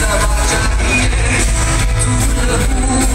la bataille, tout le monde.